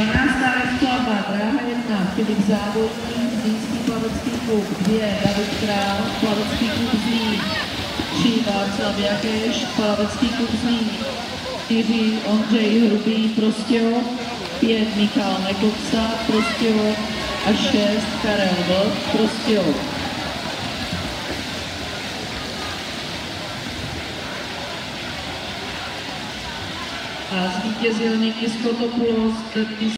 12. plavba, dráha 1, Filip Závodník, Zlínský plavecký klub 2, David Král, plavecký klub Zlín, 3, Václav Jakeš, plavecký klub Zlín, 4, Ondřej Hrubý, Prostějov, 5, Michal Nekopsa, Prostějov a 6, Karel Vlk, Prostějov. Zvítězil Nikis Kotopoulos,